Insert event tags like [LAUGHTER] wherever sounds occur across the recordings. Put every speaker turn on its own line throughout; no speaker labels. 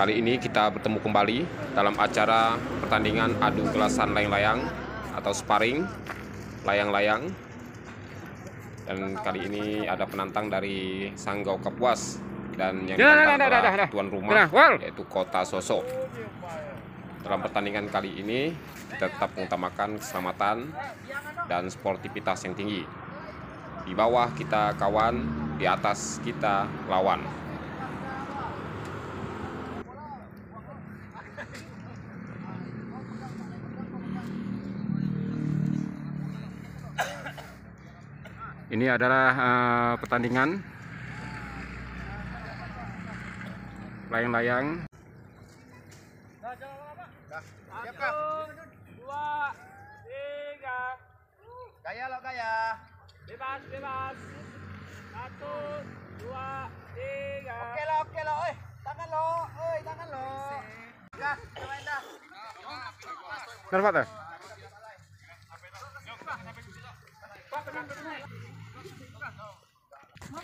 Kali ini kita bertemu kembali dalam acara pertandingan adu gelasan layang-layang atau sparring layang-layang. Dan kali ini ada penantang dari Sanggau Kapuas dan yang
Ya,
ditantang adalah tuan rumah yaitu Kota Sosok. Dalam pertandingan kali ini kita tetap mengutamakan keselamatan dan sportivitas yang tinggi. Di bawah kita kawan, di atas kita lawan.
Ini adalah eh, pertandingan layang-layang.
Siap kah?
dua, tiga,
Gaya lo gaya.
bebas, bebas. Satu, dua, tiga.
Oke lo, oke lo. Eh, tangan lo. Oi, tangan lo. Dah, main dah.
Dapat tak?
Pak
Ya,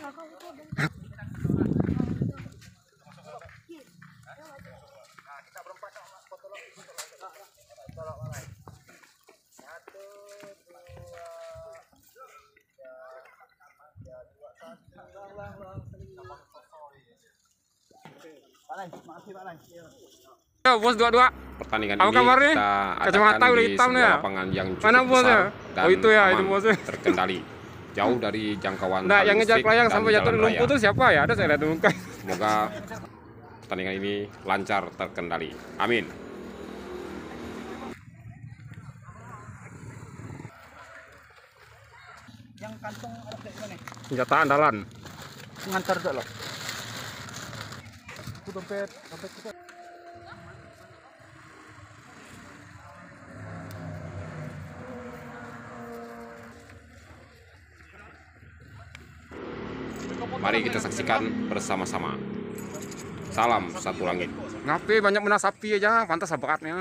bos dua-dua.
Pertandingan
Apa
ini
kabarnya?
kita
Kacamata udah hitam ya?
lapangan yang cukup
Mana bosnya?
dan
Oh, itu ya, itu bosnya.
terkendali. [LAUGHS] Jauh dari jangkauan
Nah, yang ngejar layang sampai jatuh di lumpur itu siapa ya? Ada saya lihat muka.
Semoga pertandingan ini lancar terkendali. Amin.
Yang kantong gimana?
Senjata andalan.
Ngantar dulu. Itu dompet, dompet
Mari kita saksikan bersama-sama. Salam satu langit.
Ngapain banyak menang sapi aja, pantas bakatnya.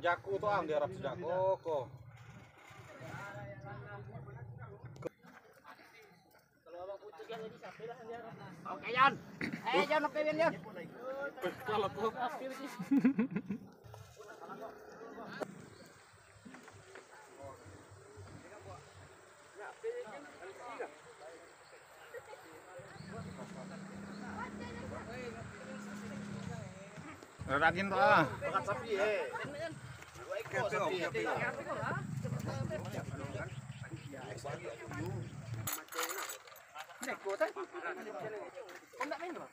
Jaku tuh ah, diharap sejak koko.
Oke, Yan. Eh, Yan, oke, Yan, Yan.
Ragin tuh ah. Bakat sapi eh. Kau tak minum?
Kau tak minum? Kau tak minum?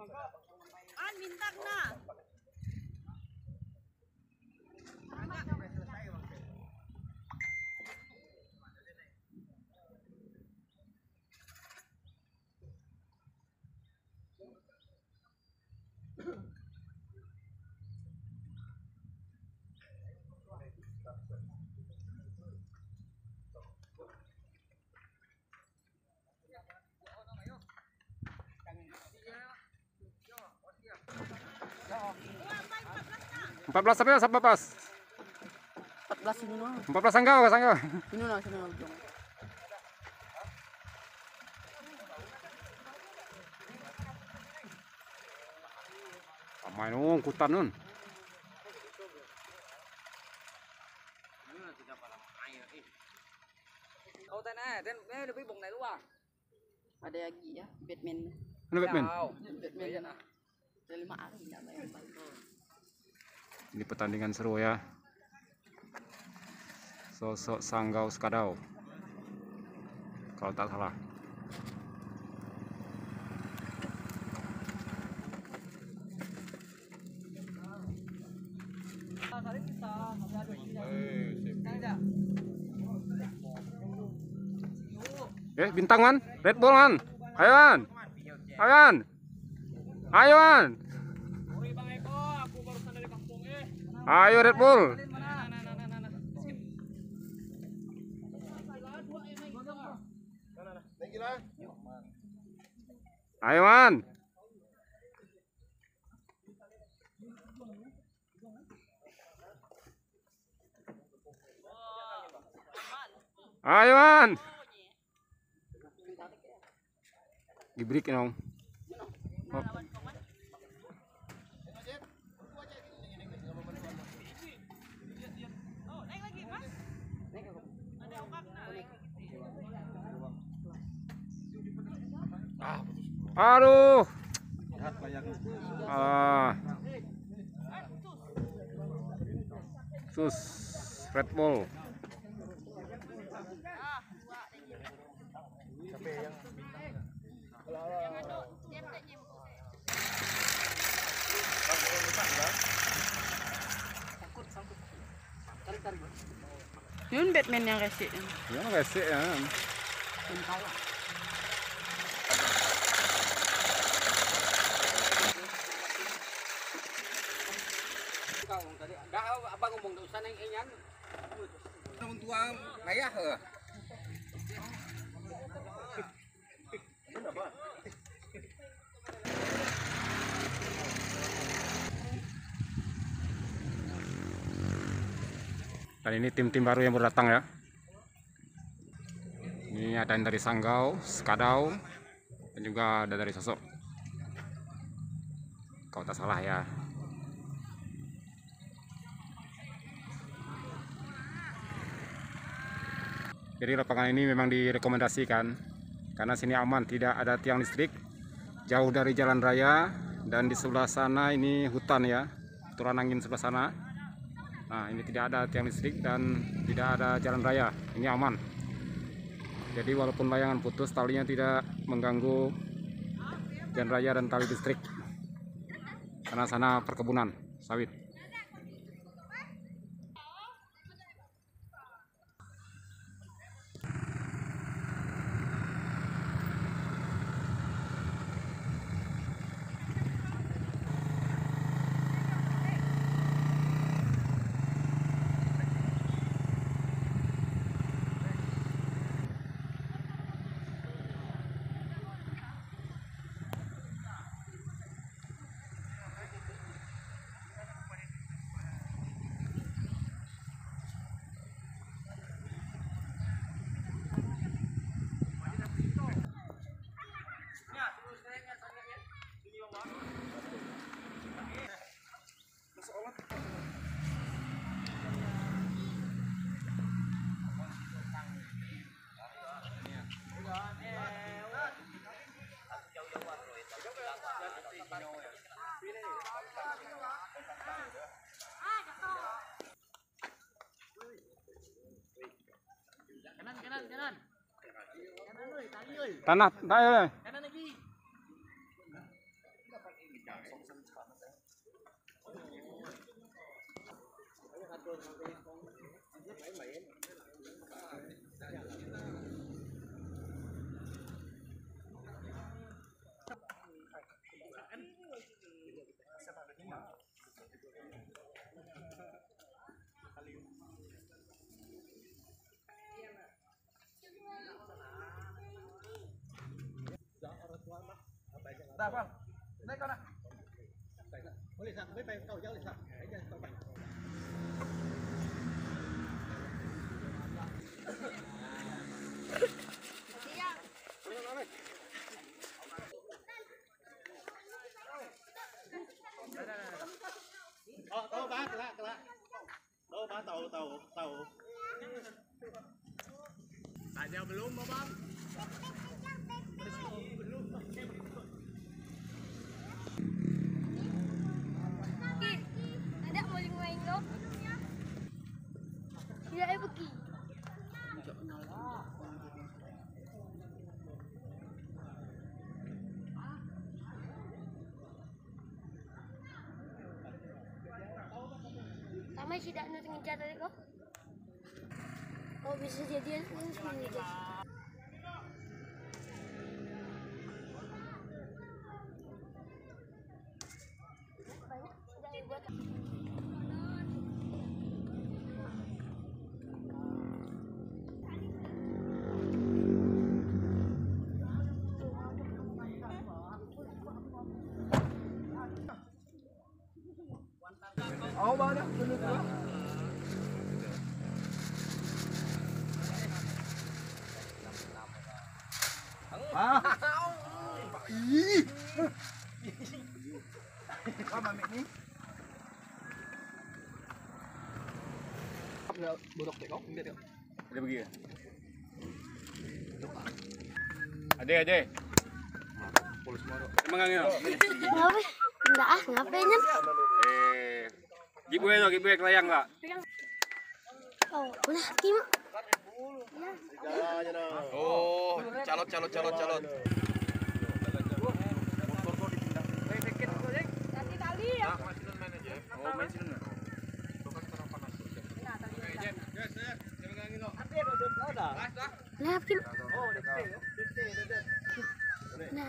Ah, mindag na.
Empat belas sampai sampai pas.
14 sini no.
Empat belas sanggau sanggau.
Sini no, sini no.
Main nung kutan nun.
Tên bé được biết bụng này đúng không?
Ada lagi ya, Batman.
Mana Batman?
Batman. Ada lima hari bayar.
Ini pertandingan seru ya. Sosok Sanggau Skadau. Kalau tak salah. Eh, bintang man. Red Bull man. Ayo man. Ayo man. Ayo man. Ayo Red Bull. Ayo man. Ayo man. Diberi dong. Oh. Aduh. Ah. Sus Red Bull.
Yun Batman yang rese.
Ya resik ya.
Kau
Dan ini tim-tim baru yang baru datang ya. Ini ada yang dari Sanggau, Skadau, dan juga ada dari Sosok. Kalau tak salah ya. Jadi lapangan ini memang direkomendasikan karena sini aman, tidak ada tiang listrik, jauh dari jalan raya dan di sebelah sana ini hutan ya, aturan angin sebelah sana. Nah, ini tidak ada tiang listrik dan tidak ada jalan raya. Ini aman. Jadi walaupun layangan putus, talinya tidak mengganggu jalan raya dan tali listrik. Karena sana perkebunan sawit.
等等，
来。Bang, naik kau nak.
Boleh tak? Boleh kau jauh tak? Aja kau baik.
Oh, tahu bang, kelak, kelak. Tahu bang, tahu, tahu, tahu. Ada belum, bang?
Ada boleh main lo? Tidak ada pergi. Tamai tidak nak dengan cara ko. Oh bisa jadian ini semua
Oh, bang, dah. Dulu tu. Ah. Ih.
Ada pergi ke? Ade, ade. Emang angin.
Enggak ah, ngapain ya?
Eh, giveaway tu, giveaway kelayang tak?
Oh, Kim.
Oh, calot calot calot calot.
Nah,